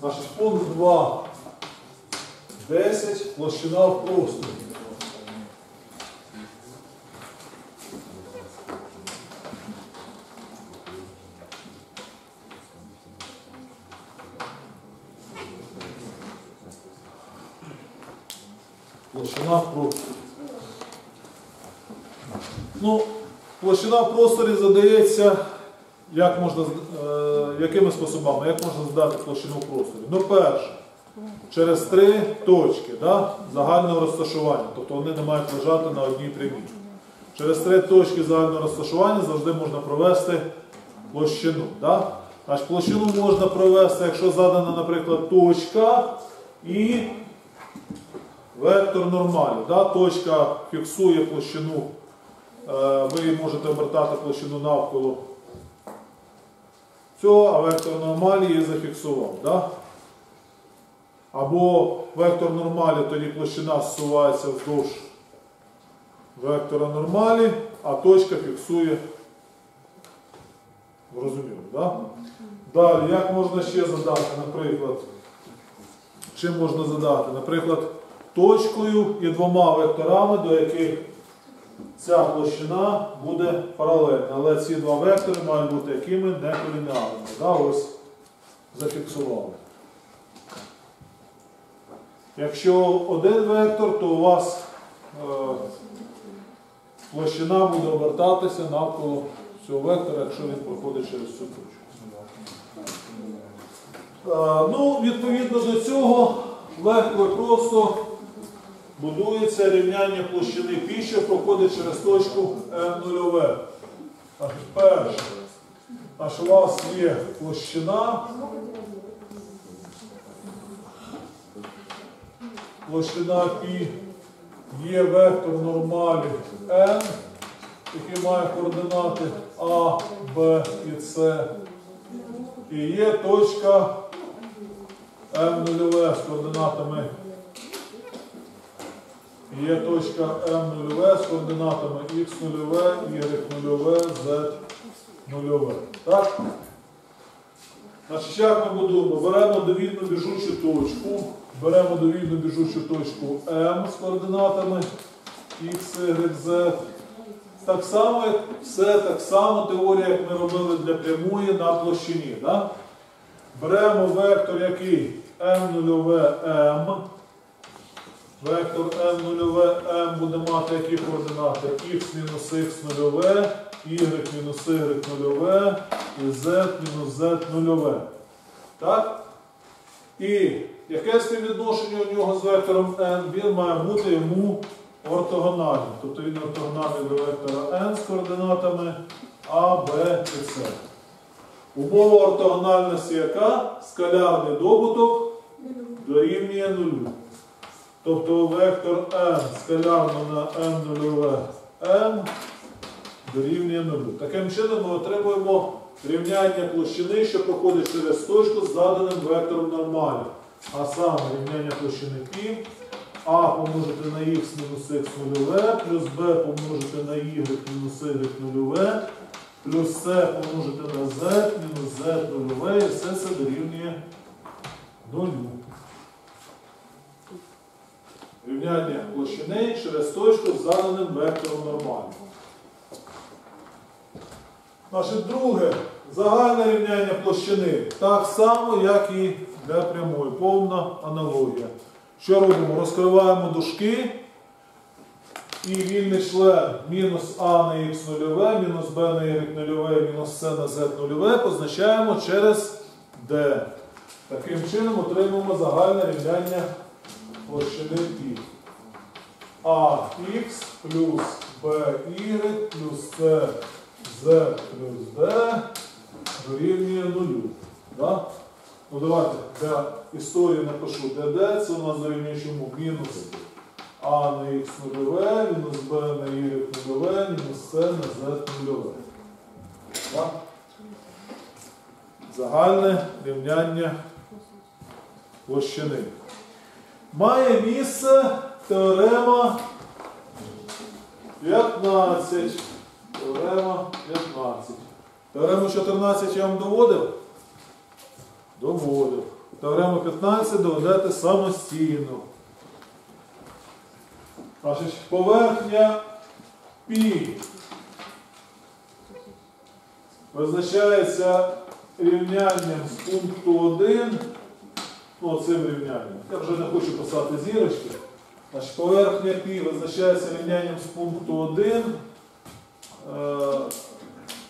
Значить, пункт 2. 10. Площина в просторі. Площина в просторі. Ну, площина в просторі задається, як можна, е, якими способами, як можна здати площину в просторі. Ну, перше, через три точки да, загального розташування, тобто вони не мають лежати на одній прямій. Через три точки загального розташування завжди можна провести площину. Да? Значить, площину можна провести, якщо задана, наприклад, точка і вектор нормалі. Да? Точка фіксує площину, е, ви можете обертати площину навколо цього, а вектор нормалі її зафіксував. Да? Або вектор нормалі, тоді площина зсувається вздовж вектора нормалі, а точка фіксує. Зрозуміло, да? Далі, як можна ще задати, наприклад, чим можна задати? Наприклад, точкою і двома векторами, до яких ця площина буде паралельна. Але ці два вектори мають бути якими не колініарними. Да? Ось зафіксували. Якщо один вектор, то у вас е, площина буде обертатися навколо цього вектора, якщо він проходить через цю точку. Е, ну, відповідно до цього легко і просто будується рівняння площини пі, що проходить через точку М0В. Перше, аж у вас є площина. Площина пі є вектор нормалі n, який має координати А, Б і С. І є точка М0 з координатами. Є точка М0 з координатами Х0, Y0, Z0. Так? Значить, як ми будуємо? Беремо довільну біжучу точку, беремо довільну біжучу точку М з координатами X, Y, Z. Так само, все так само теорія, як ми робили для прямої на площині. Да? Беремо вектор який М0 М. Вектор М0 М буде мати які координати? Х мінус Х нульове, Y мінус Y нульове і Z мінус Z нульове. Так? І яке співвідношення у нього з вектором n? Він має бути йому ортогональним. Тобто він ортогональний до вектора n з координатами А, Б і С. Умова ортогональності яка? Скалярний добуток дорівнює нулю. Тобто вектор n скалярно на n нульове m дорівнює нулю. Таким чином ми отримуємо рівняння площини, що проходить через точку з заданим вектором нормалі. А саме рівняння площини π а помножити на х мінус х нульове, плюс b помножити на y мінус y нульове, плюс c помножити на z мінус z нульове, і все це дорівнює нулю. Рівняння площини через точку з заданим вектором нормально. Значить, друге, загальне рівняння площини. Так само, як і для прямої. Повна аналогія. Що робимо? Розкриваємо дужки і вільний член мінус А на х нульове, мінус Б на y нульове, мінус С на Z нульове позначаємо через D. Таким чином отримуємо загальне рівняння площини π. АХ плюс БY плюс С Z плюс D дорівнює нулю. Да? Ну давайте для історії напишу ДД, це у нас дорівнює чому мінус А на х нульове, мінус Б на y нульове, мінус С на Z нульове. Да? Загальне рівняння площини. Має місце теорема 15. Теорема 15. Теорему 14 я вам доводив? Доводив. Теорему 15 доведете самостійно. Значить, поверхня π визначається рівнянням з пункту 1, ну, цим рівнянням. Я вже не хочу писати зірочки. Значить, поверхня π визначається рівнянням з пункту 1. Е,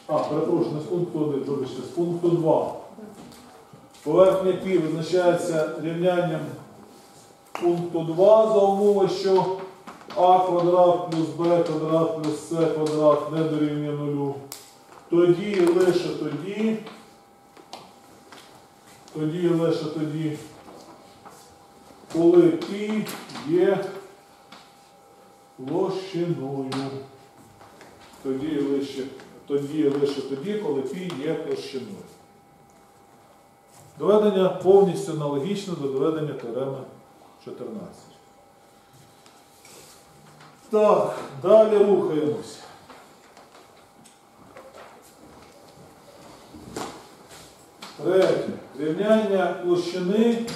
а, перепрошую, не з пункту 1, вибачте, з пункту 2. Поверхня π визначається рівнянням пункту 2 за умови, що а квадрат плюс b квадрат плюс c квадрат не дорівнює нулю. Тоді лише тоді, тоді лише тоді, коли π є площиною. Тоді лише, тоді лише тоді, коли π є площиною. Доведення повністю аналогічне до доведення теореми 14. Так, далі рухаємось. Третє. Рівняння площини.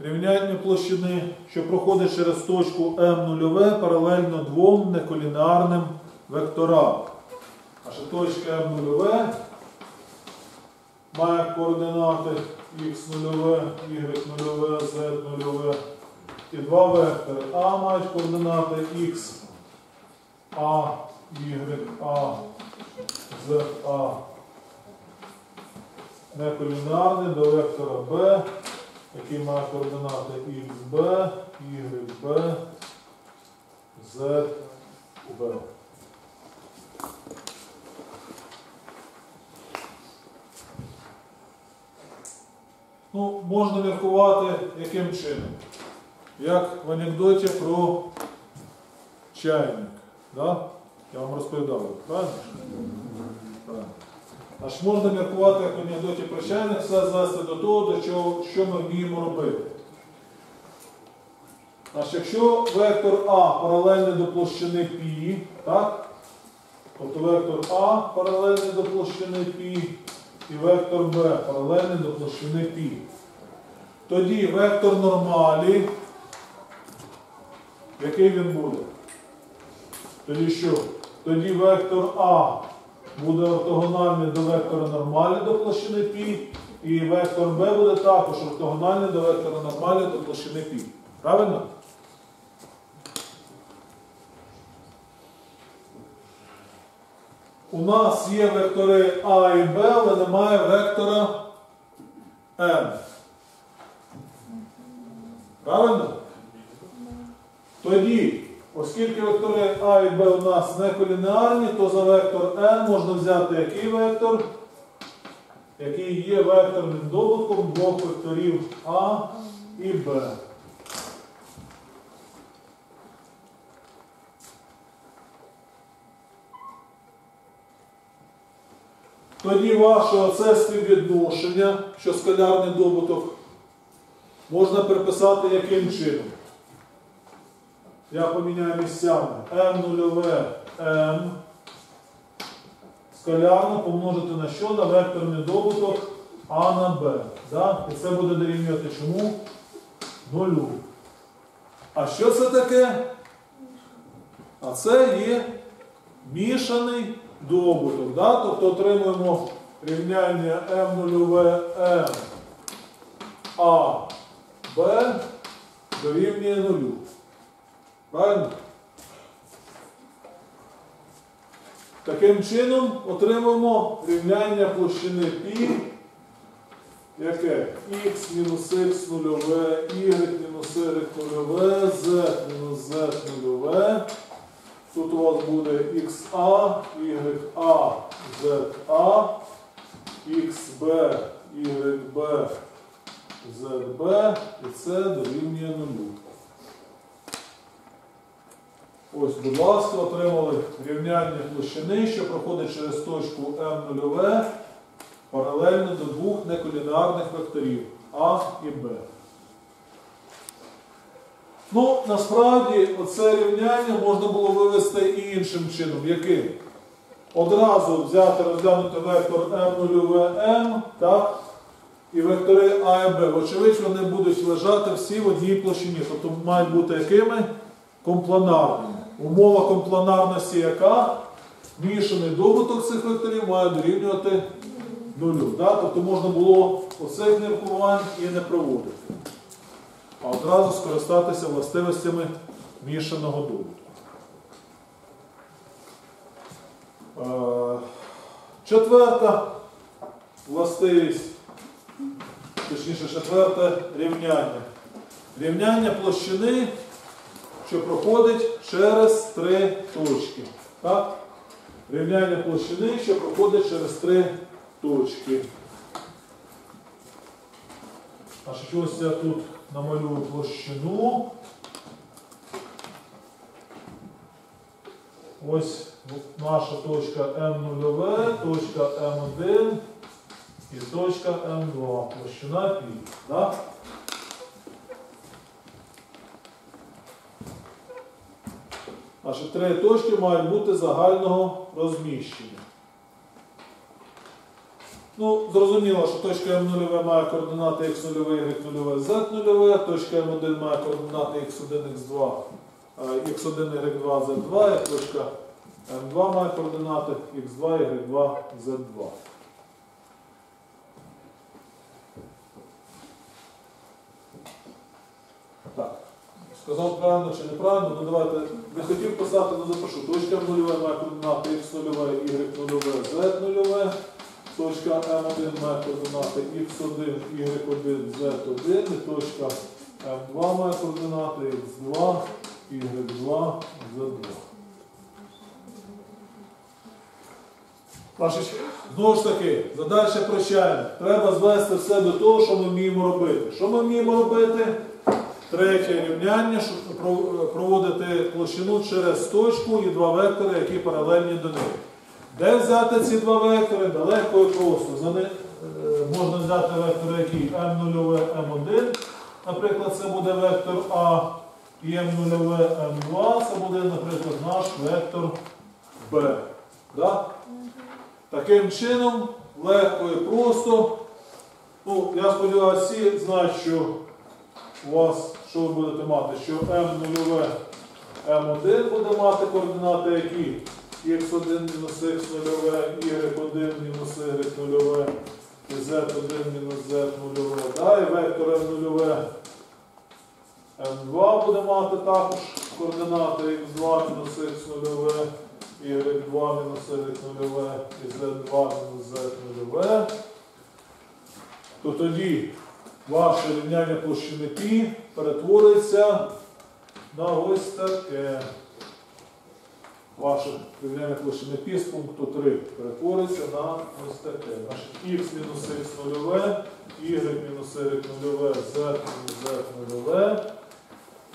Рівняння площини, що проходить через точку М0 паралельно двом неколінарним векторам. Наша точка М0 має координати x0, y0, z0. І два вектори А мають координати x, А, Y, А, Z, А. Неколінарний до вектора B, який має координати XB, YB, ZB. Ну, можна міркувати яким чином як в анекдоті про чайник. Да? Я вам розповідав, правильно? Правильно. Аж можна міркувати, як у анекдоті прощання, все звести до того, до чого, що ми вміємо робити. Аж якщо вектор А паралельний до площини пі, тобто вектор А паралельний до площини пі і вектор Б паралельний до площини пі, тоді вектор нормалі, який він буде? Тоді що? Тоді вектор А буде ортогональний до вектора нормалі до площини π, і вектор Б буде також ортогональний до вектора нормалі до площини π. Правильно? У нас є вектори А і Б, але немає вектора М. Правильно? Тоді, оскільки вектори А і Б у нас не колінеарні, то за вектор n можна взяти який вектор, який є векторним добутком двох векторів А і Б. Тоді ваше оце співвідношення, що скалярний добуток, можна приписати яким чином? Я поміняю місцями m0 m скалярно помножити на що? На векторний добуток А на Б. Да? І це буде дорівнювати чому? Нулю. А що це таке? А це є мішаний добуток. Да? Тобто отримуємо рівняння m0 m А Б дорівнює нулю. Правильно? Таким чином отримаємо рівняння площини π, яке х мінус х нульове, y мінус y нульове, z мінус z нульове. Тут у вас буде xa, ya, za, xb, yb, zb, і це дорівнює нулю. Ось, будь ласка, отримали рівняння площини, що проходить через точку М0 паралельно до двох неколінарних векторів А і Б. Ну, насправді, оце рівняння можна було вивести і іншим чином. Яким? Одразу взяти, розглянути вектор М0М, так? і вектори А і Б. Вочевидь, вони будуть лежати всі в одній площині, тобто мають бути якими? Компланарними. Умова компланарності яка? Мішаний добуток цих векторів має дорівнювати нулю. Да? Тобто можна було оцих міркувань і не проводити, а одразу скористатися властивостями мішаного добутку. Е, Четверта властивість, точніше, четверте рівняння. Рівняння площини, що проходить через три точки. Так? Рівняння площини, що проходить через три точки. Значить, ось я тут намалюю площину. Ось наша точка М0, точка М1 і точка М2. Площина пі. Да? Значить, три точки мають бути загального розміщення. Ну, зрозуміло, що точка М0 має координати x0, y0, z0, точка М1 має координати x1, x2, е, x1, y2, z2, і точка М2 має координати x2, y2, z2. Сказав правильно чи неправильно, ну давайте не хотів писати, але запишу. Точка М0 має координати x0, y0, z0. Точка М1 має координати x1, y1, z1 і точка М2 має координати x2, y2, z2. Значить, знову ж таки, задача прощальна. Треба звести все до того, що ми вміємо робити. Що ми вміємо робити? Третє рівняння, щоб проводити площину через точку і два вектори, які паралельні до них. Де взяти ці два вектори? Далеко і просто. За не- е, можна взяти вектори, які М0, М1. Наприклад, це буде вектор А і М0, М2. Це буде, наприклад, наш вектор Б. Таким чином, легко і просто. Ну, я сподіваюся, всі знають, що у вас, що ви будете мати, що М0, М1 буде мати координати які x1 мінус x0, y1 мінус y0, і z1 мінус z0. Да? І вектор М0, М2 буде мати також координати x2 мінус x0, y2 мінус y0 і z2 мінус z0. То тоді ваше рівняння площини π перетвориться на ось таке. Ваше рівняння площини π з пункту 3 перетвориться на ось таке. Значить, х мінус х нульове, y мінус y нульове, z мінус z нульове,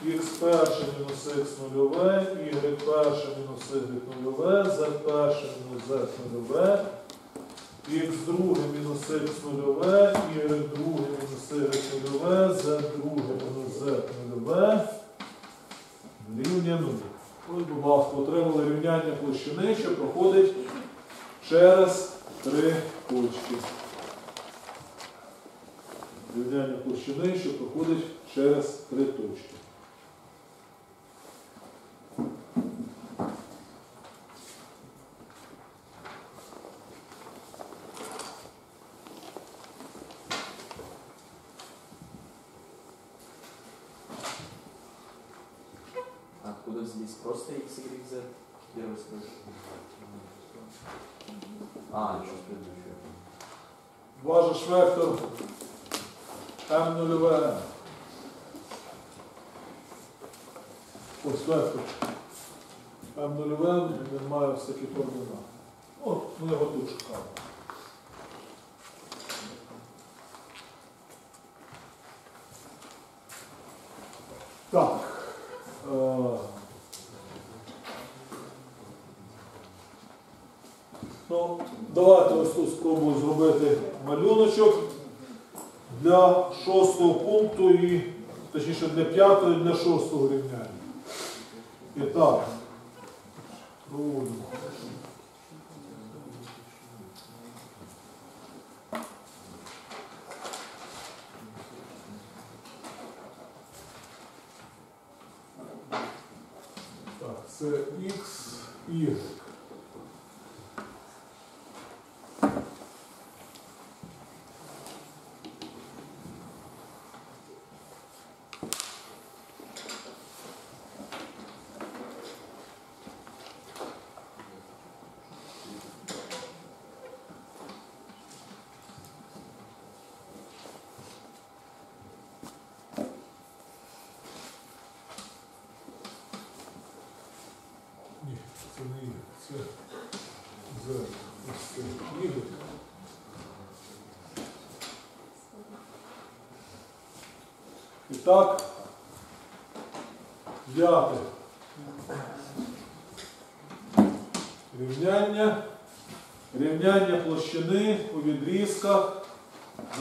х перше мінус х нульове, y перше мінус y нульове, z перше мінус z нульове, х друге мінус х нульове, y друге мінус площини, що проходить через три точки. Рівняння площини, що проходить через три точки. Откуда здесь просто x, y, z? Первый строчка. А, еще следующее. Важиш вектор М0. Ось вектор М0, він має всякі координати. От, ми його тут шукаємо. Так. Е, Ну, давайте ось тут спробую зробити малюночок для шостого пункту і, точніше, для п'ятого і для шостого рівняння. І так, проводимо. Це X, Y. Ні, це не Y, це Z. Ось це І так, взяти рівняння, рівняння площини у відрізках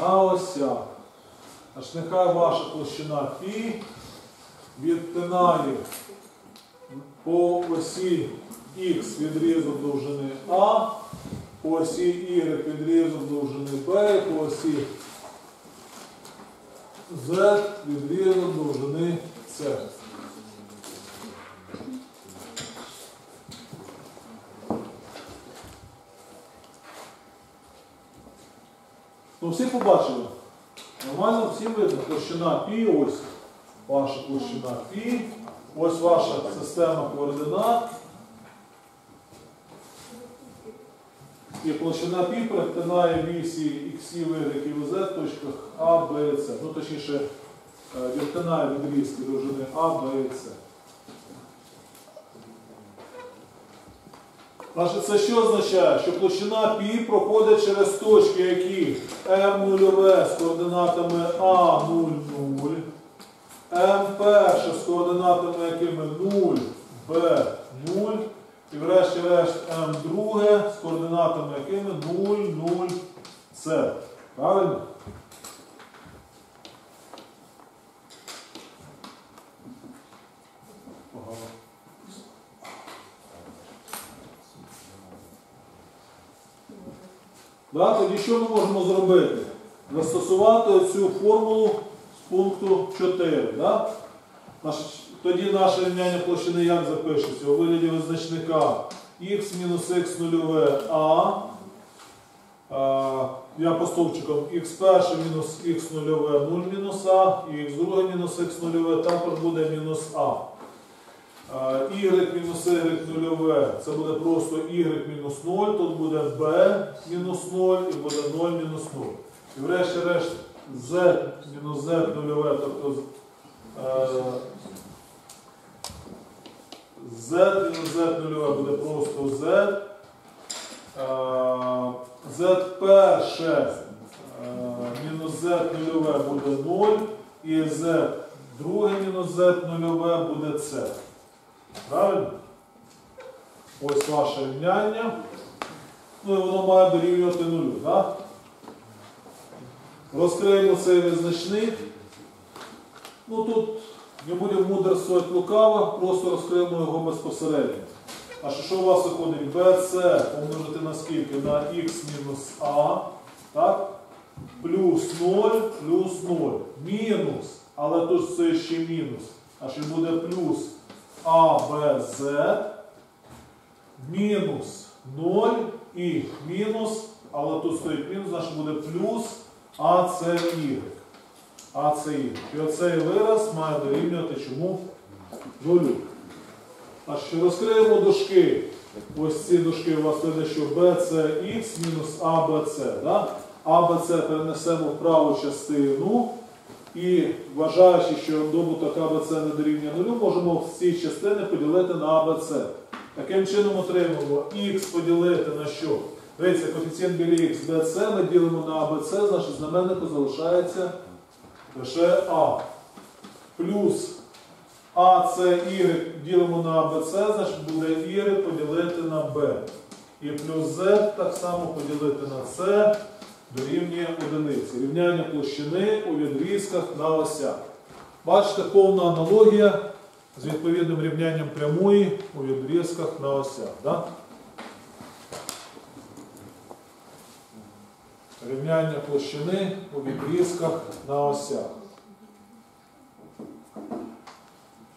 на осях. Аж нехай ваша площина π відтинає по осі Х відрізок довжини А, по осі Y відрізок довжини Б, по осі Z відрізок довжини С. Ну, всі побачили. Нормально всім видно, площина π, ось ваша площина π, ось ваша система координат. І площина π перетинає вісі X, Y і Z в точках А, Б С. Ну, точніше, е, відтинає відрізки довжини А, Б С. Значить, це що означає? Що площина π проходить через точки, які М0 з координатами А0, 0, М перше з координатами якими 0, Б 0, і врешті-решт М друге з координатами якими 0, 0, С. Правильно? Погано. Да, тоді що ми можемо зробити? Застосувати цю формулу з пункту 4. Да? Тоді наше рівняння площини як запишеться? У вигляді визначника х мінус х нульове а. я по стовпчикам х перше мінус х нульове 0 мінус а, і х друге мінус х нульове також буде мінус а. Y нульове, це буде просто y мінус 0, тут буде b мінус 0 і буде 0 мінус 0. І врешті-решт z мінус z нульове, тобто е, z мінус z нульове буде просто z. Е, z перше е, мінус z нульове буде 0, і z друге мінус z нульове буде c. Правильно? Ось ваше рівняння. Ну і воно має дорівнювати нулю. так? Розкриємо цей визначник. Ну тут не будемо мудрствувати лукаво, просто розкриємо його безпосередньо. А що, у вас виходить? BC помножити на скільки? На х мінус А. Так? Плюс 0, плюс 0. Мінус. Але тут це ще мінус. А ще буде плюс а, Б, З, мінус 0 і мінус, але тут стоїть мінус, значить буде плюс А, С, Y. А, С, Y. І оцей вираз має дорівнювати чому? Нулю. А що розкриємо дужки. Ось ці дужки у вас вийде, що BCX мінус. Да? ABC перенесемо в праву частину. І вважаючи, що добуток АБЦ не дорівнює нулю, можемо в ці частини поділити на АБЦ. Таким чином отримуємо х поділити на що? Дивіться, коефіцієнт біля х BC ми ділимо на АБЦ, значить знаменнику залишається лише А. Плюс АЦ ділимо на АБЦ, значить буде Y поділити на Б. І плюс Z так само поділити на С дорівнює одиниці. Рівняння площини у відрізках на осях. Бачите, повна аналогія з відповідним рівнянням прямої у відрізках на осях. Да? Рівняння площини у відрізках на осях.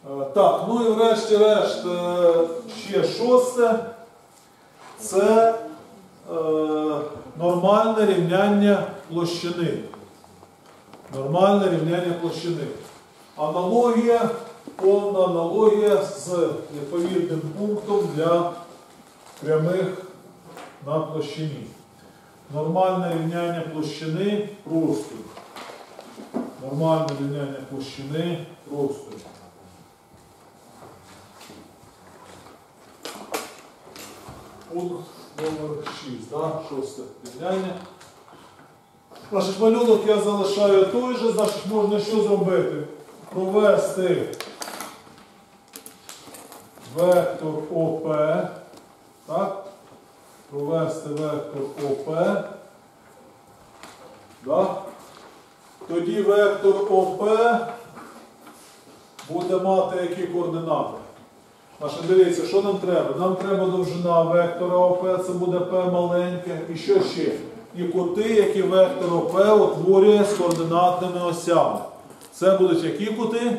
Е, Так, ну і врешті-решт е, ще шосте. Це е, нормальне рівняння площини. Нормальне рівняння площини. Аналогія, повна аналогія з відповідним пунктом для прямих на площині. Нормальне рівняння площини простору. Нормальне рівняння площини простору. Пункт номер 6, да? шосте рівняння. Значить, малюнок я залишаю той же, значить можна що зробити? Провести вектор ОП. Так? Провести вектор ОП. Да? Тоді вектор ОП буде мати які координати? Значить, дивіться, що нам треба? Нам треба довжина вектора ОП, це буде P маленьке. І що ще? І кути, які вектор ОП утворює з координатними осями. Це будуть які кути?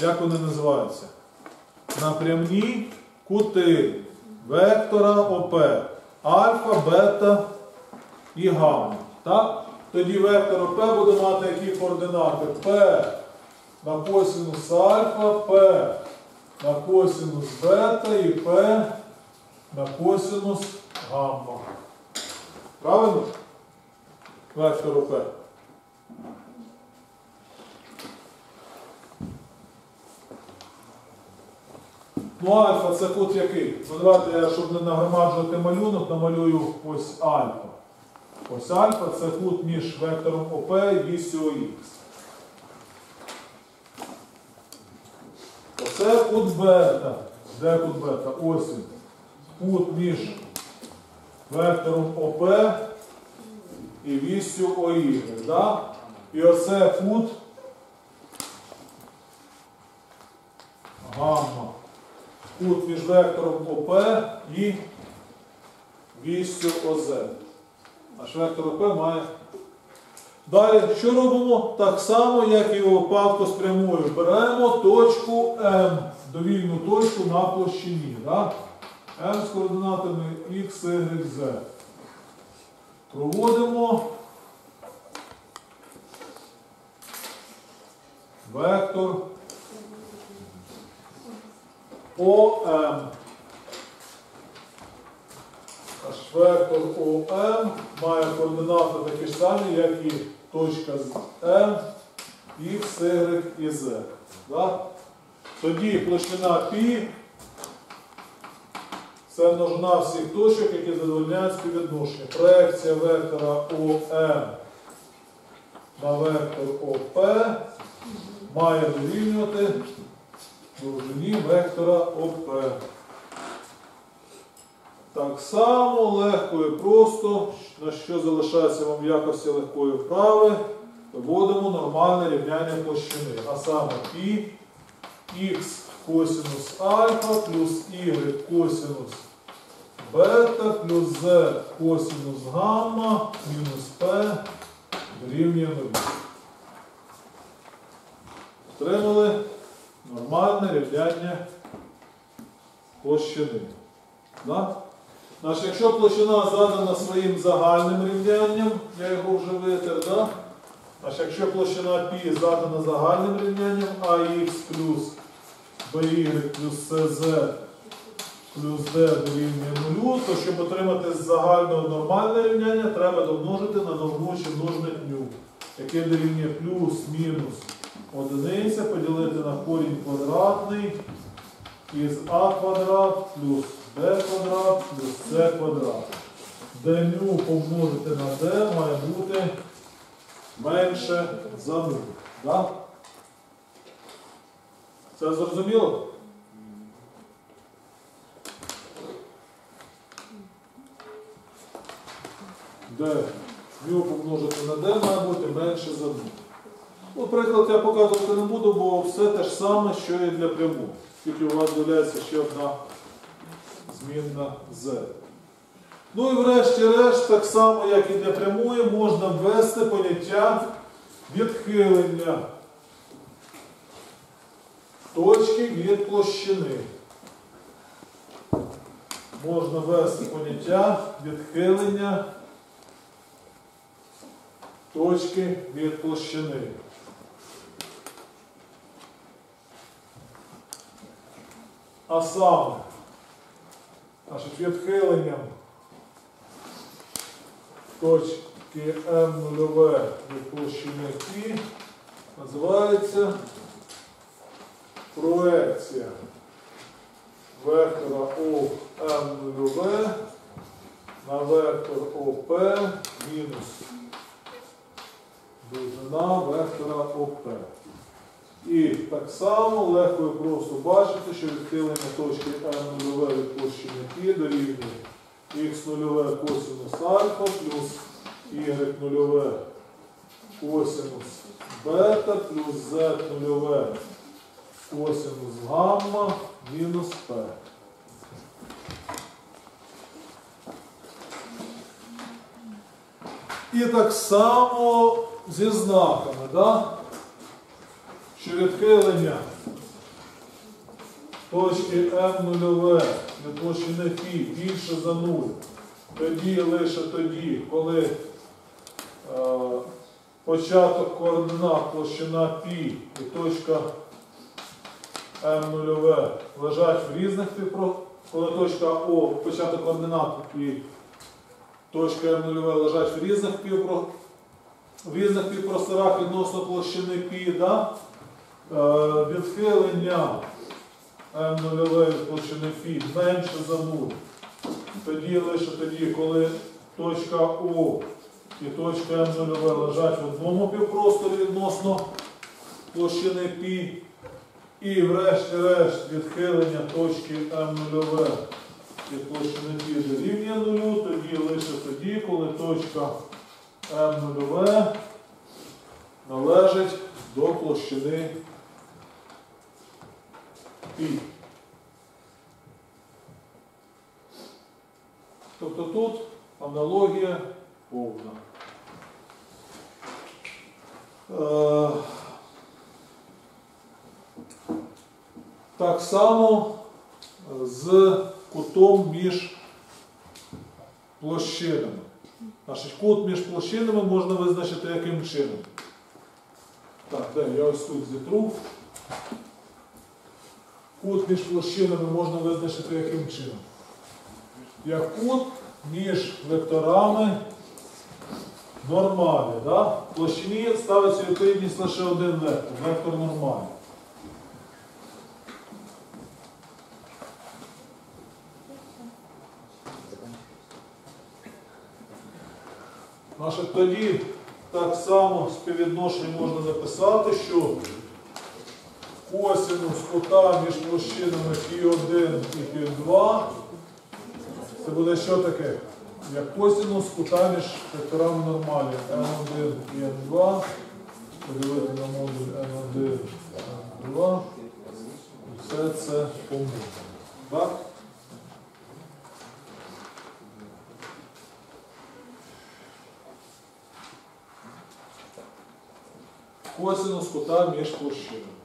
Як вони називаються? Напрямні кути вектора ОП. Альфа, бета і гамма. Так? Тоді вектор ОП буде мати які координати? P на косинус альфа, P на косинус бета і P на косинус гамма. Правильно? Вектор ОП. Ну, альфа це кут який? Ну, я, щоб не нагромаджувати малюнок, намалюю ось альфа. Ось альфа це кут між вектором ОП і вісю Х. Оце кут бета. Де кут бета? Ось він. Кут між вектором ОП і вісю ОY. Да? І оце кут гамма. Кут між вектором ОП і вісю ОЗ. Аж вектор ОП має. Далі, що робимо? Так само, як і у випадку з прямою. Беремо точку М, довільну точку на площині. Да? М з координатами X, Y, Z. Проводимо вектор ОМ. Аж вектор ОМ має координати такі ж самі, як і точка з М, X, Y і Z. Тоді площина π це множина всіх точок, які задовольняють співвідношення. Проекція вектора ОМ на вектор ОП має дорівнювати довжині вектора ОП. Так само легко і просто, на що залишається вам в якості легкої вправи, виводимо нормальне рівняння площини. А саме π х косинус альфа плюс y косинус бета плюс z косинус гамма мінус p дорівнює 0. Отримали нормальне рівняння площини. Да? Значить, якщо площина задана своїм загальним рівнянням, я його вже витер, да? Значить, якщо площина π задана загальним рівнянням АХ плюс BY плюс СЗ плюс D дорівнює нулю, то щоб отримати з загального нормальне рівняння, треба домножити на домножче множник ню, яке дорівнює плюс-мінус одиниця, поділити на корінь квадратний із а квадрат плюс b квадрат плюс c квадрат. Де ню помножити на d має бути менше за 0. Да? Це зрозуміло? Де ню помножити на d має бути менше за 0. Ну, приклад я показувати не буду, бо все те ж саме, що і для пряму. Тільки у вас з'являється ще одна змінна z. Ну і врешті-решт, так само, як і для прямої, можна ввести поняття відхилення. точки від площини. Можна ввести поняття відхилення точки від площини. А саме, значить, відхиленням. Точки М0 від площини Пі називається проекція. Вектора О М0 на вектор ОП мінус довжина вектора ОП. І так само легко і просто бачити, що відхилення точки М0 від площини Пі дорівнює х0 косинус альфа плюс y0 косинус бета плюс z0 косинус гамма мінус П. І так само зі знаками, да? Що відхилення точки М0 від площини Пі більше за 0, тоді лише тоді, коли е, початок координат площина Пі і точка М0 лежать в різних півпро... коли точка О, початок координат і точка М0 лежать в різних півпро... в різних півпросторах відносно площини Пі, да? Е, відхилення М0 від площини Фі менше за 0. Тоді лише тоді, коли точка О і точка М0 лежать в одному півпросторі відносно площини Пі. І врешті-решт відхилення точки М0 від площини Пі дорівнює нулю, тоді лише тоді, коли точка М0 належить до площини. Тобто тут аналогія повна. Е, Так само з кутом між площинами. Значить, кут між площинами можна визначити яким чином. Так, де я ось тут зітру. Кут між площинами можна визначити яким чином. Як кут між векторами нормалі. Да? В площині ставиться відповідність лише один вектор, вектор нормалі. Значить, тоді так само співвідношення можна записати, що косинус кута між площинами Пі1 і Пі2 це буде що таке? Як косинус кута між векторами нормалі N1 і N2. Поділити на модуль N1 N2. І все це помножити. Так? Косинус кута між площинами.